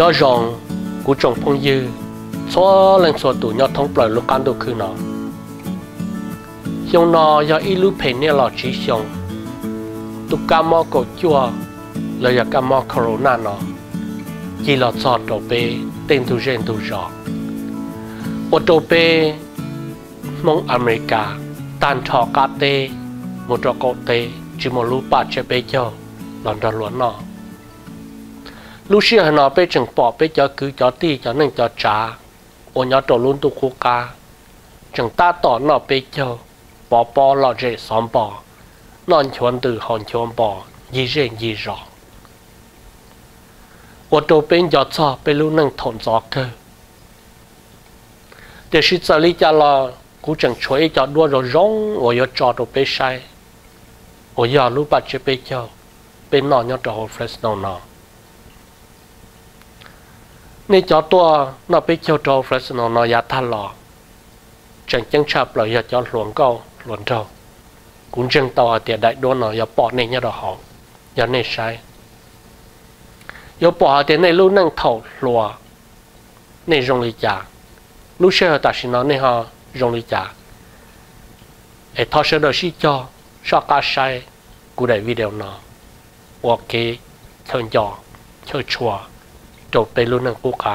do rong cú trồng phong dư, xóa lên số tụ nhau thông bởi lúc ăn đồ khứ nó. Xong nó do ít lúc phê nè lọ trí xong tụ ca mò cổ chua là do cá mò corona nó. Chỉ là cho đồ bê, tên tu gen tu rõ ô đồ bê mong America tan thọ ca tê, một trò cổ tê chỉ một lúc bà chế bê cho lần đó luôn nó lúc xưa nó bé chừng bỏ bé cho cứ cho ti cho nên cho trả. Ô nhớ đồ luôn tu khu ca. Chừng ta tỏ nó bé cho bỏ bỏ lọ rễ xóm bỏ. Non chuẩn từ, hòn chuẩn bỏ. Gì rễ gì rõ. Ô tô bên gió cho bé lúc nâng thôn gió cơ. Để xí trợ lý cho lo cũng chẳng chuối cho đua rồi rong. Ô yo cho đồ bê sai. Ô yo lúc bắt chế bê cho bên nọ nhớ trò hồ Fresno nọ nên cho tua nó bê cho trò Fresno nó ya tha lọ chẳng chẳng chạp là giờ cho luồn câu luồn trâu cũng chân tàu thì đại đua nó ya bỏ nên nhớ đồ họ sai ya bỏ thì này luôn nâng thầu lùa nên rong lý giả, lúc sau ta xin nó nên họ rong lý giả, ấy thọ sẽ được sĩ cho sao sai của đại video nó จบในรุ่นหนังคู่ขา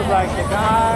because like the guy,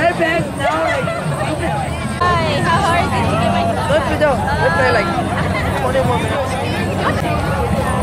Hey, Ben, no, like, Hi, how hard is it to get my let's do, let's play like 20 more minutes.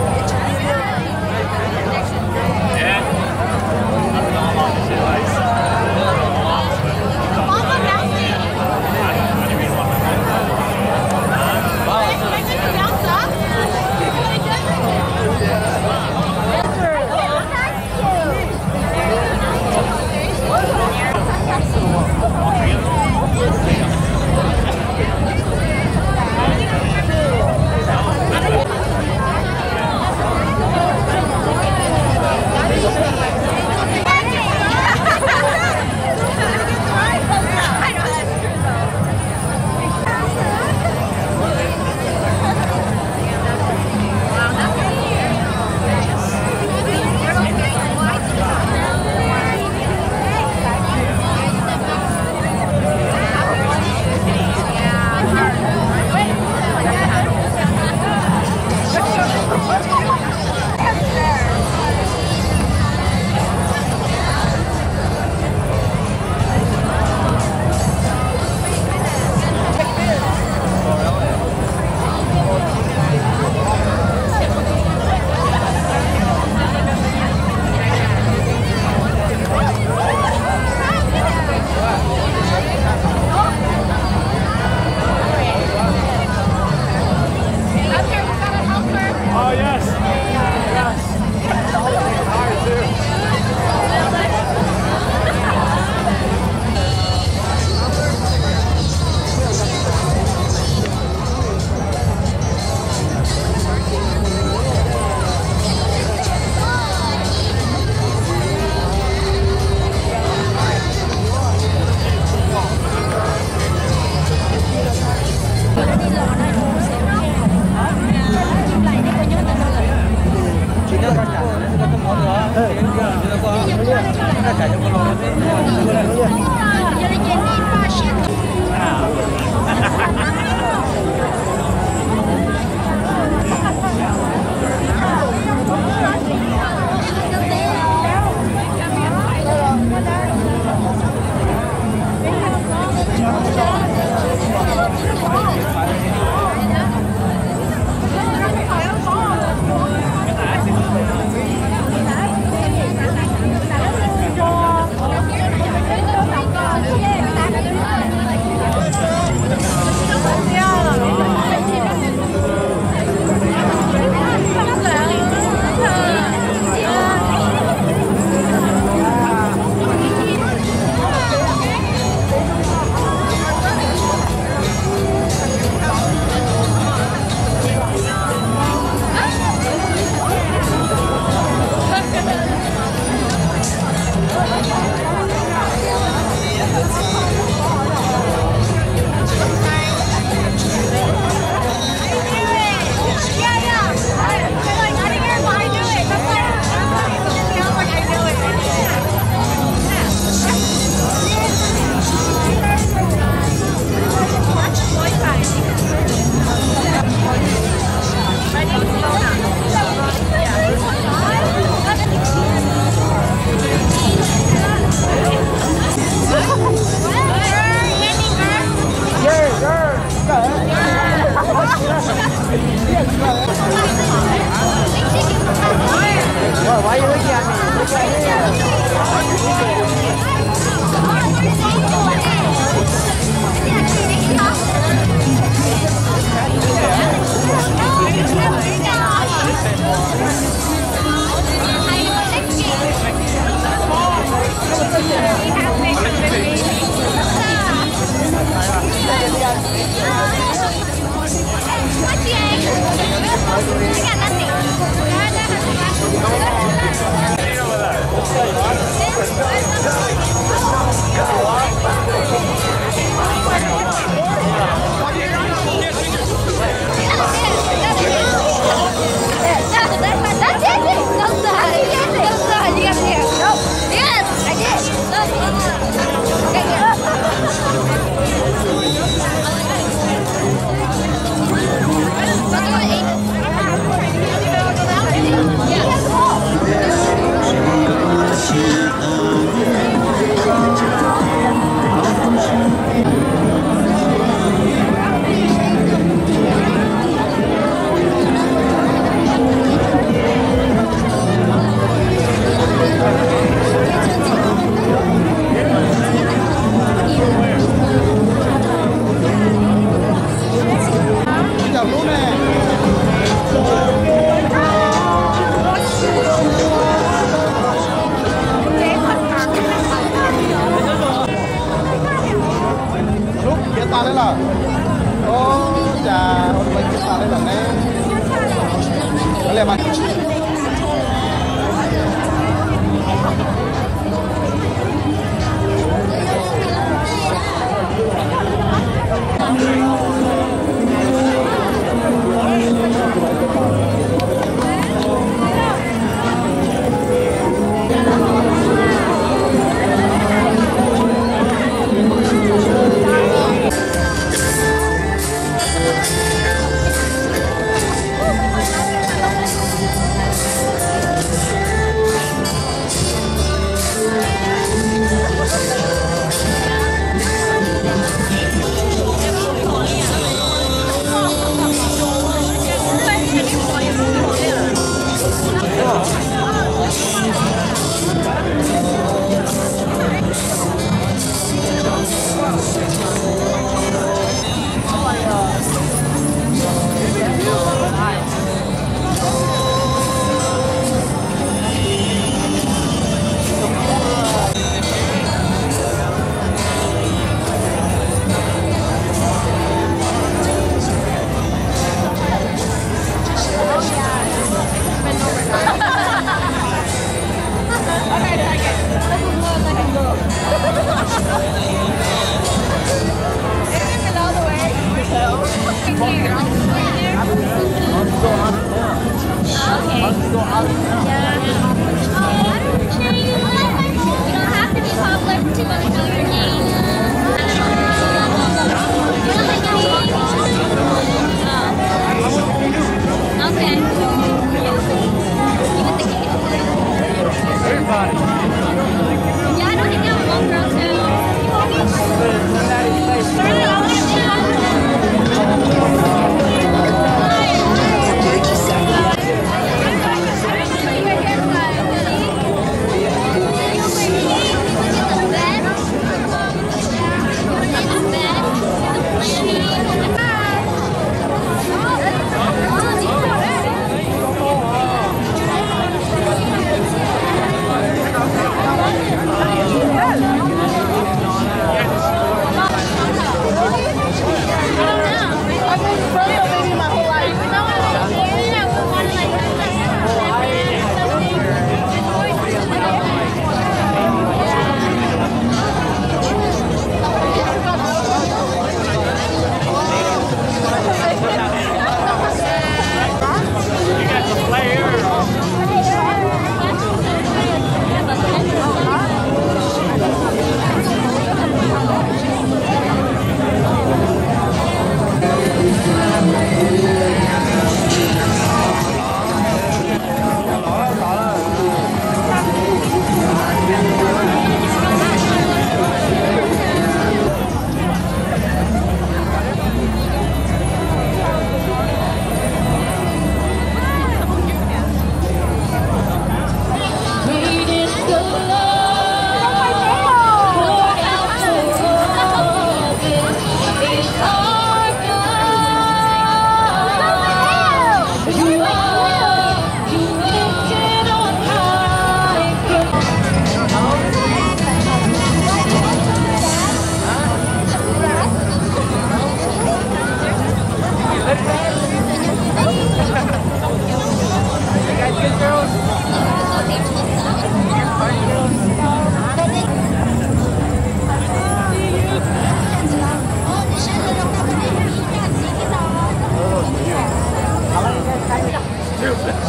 Christmas.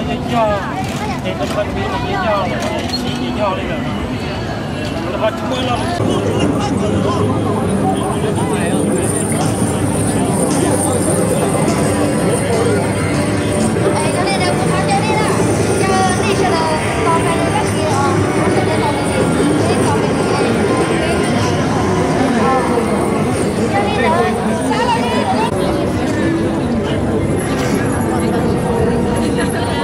Chắc chỉ lo cái do thì nó phân biệt cái do là chỉ cái do đây là nó bắt mới you.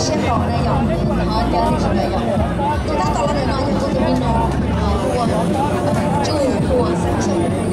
先搞那养分然后干的时候再养分打到了那个骨头里面了啊我呃就我三千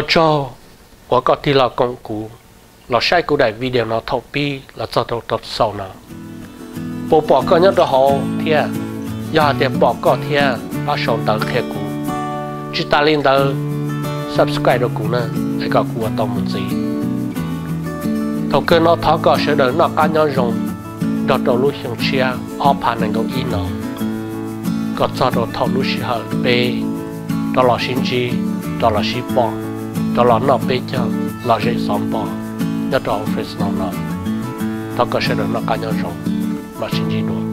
我做我个啲老公股，老晒股嚟 video 那投币，老做到到手呢。bộ bỏ có nhất đó họ thiệt giờ thì bỏ có thiệt nó sống tới thiệt cũ chỉ ta lên tới subscribe được cũ nữa để có cũ ở một gì thầu cơ nó tháo có sẽ đợi nó cá nhân dùng đó đầu lúc hiện chia ở pan này có in nó có cho đồ thầu lúc sẽ hợp bê đó là sinh chi đó là sĩ bỏ cho lo nó bây giờ lo dễ sống bỏ nhất là phết nó nó thằng có sẽ được nó cá nhân rồi mà xin chỉ đuổi